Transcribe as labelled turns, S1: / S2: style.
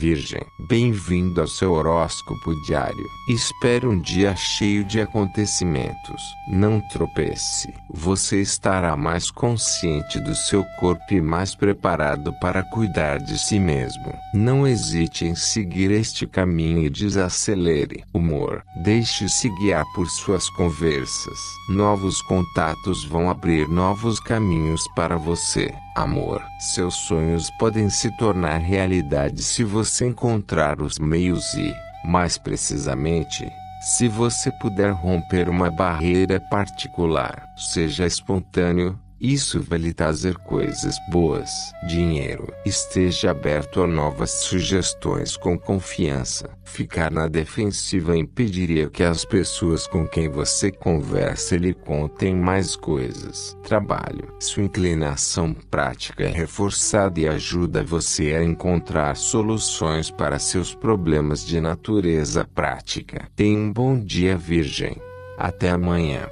S1: Virgem, bem-vindo ao seu horóscopo diário. Espero um dia cheio de acontecimentos. Não tropece. Você estará mais consciente do seu corpo e mais preparado para cuidar de si mesmo. Não hesite em seguir este caminho e desacelere. Humor. Deixe-se guiar por suas conversas. Novos contatos vão abrir novos caminhos para você. Amor. Seus sonhos podem se tornar realidade se você encontrar os meios e, mais precisamente, se você puder romper uma barreira particular. Seja espontâneo, isso vai lhe trazer coisas boas. Dinheiro. Esteja aberto a novas sugestões com confiança. Ficar na defensiva impediria que as pessoas com quem você conversa lhe contem mais coisas. Trabalho. Sua inclinação prática é reforçada e ajuda você a encontrar soluções para seus problemas de natureza prática. Tenha um bom dia, Virgem. Até amanhã.